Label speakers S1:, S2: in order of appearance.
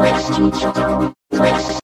S1: Question